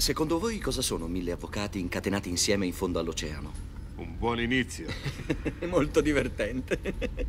Secondo voi cosa sono mille avvocati incatenati insieme in fondo all'oceano? Un buon inizio. Molto divertente.